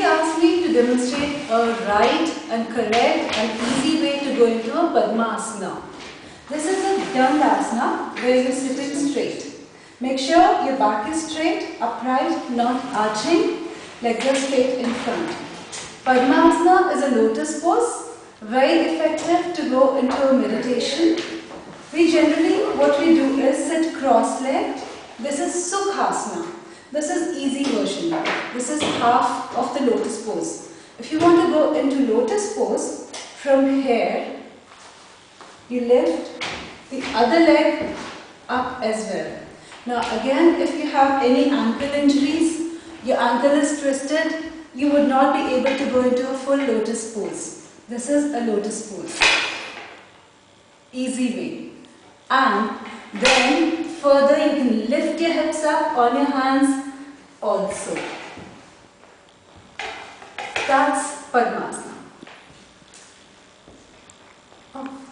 somebody asked me to demonstrate a right and correct and easy way to go into a Padmasana. This is a Dandasana where you're sitting straight. Make sure your back is straight, upright, not arching, legs are straight in front. Padmasana is a lotus pose, very effective to go into a meditation. We generally, what we do is sit cross-legged. This is Sukhasana. This is easy half of the lotus pose. If you want to go into lotus pose, from here, you lift the other leg up as well. Now again, if you have any ankle injuries, your ankle is twisted, you would not be able to go into a full lotus pose. This is a lotus pose. Easy way. And then further you can lift your hips up on your hands also. That's Padmasana. Oh.